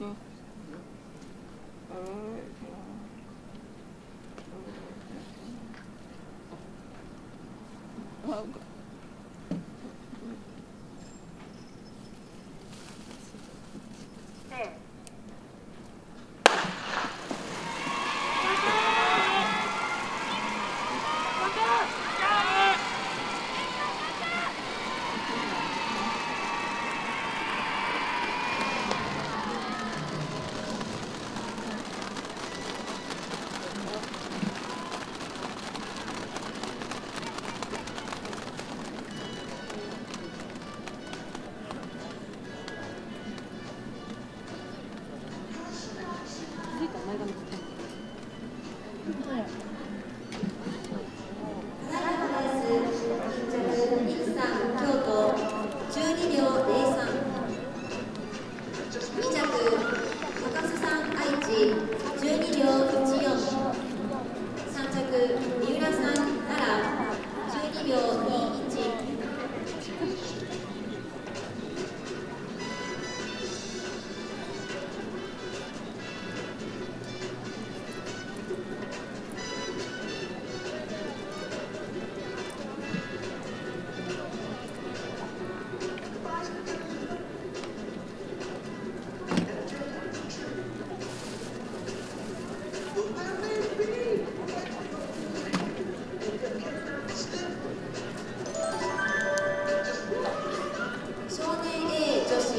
Mm. Oh, God. Lee.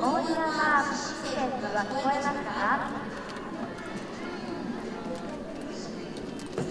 大宮マークシステが聞こえます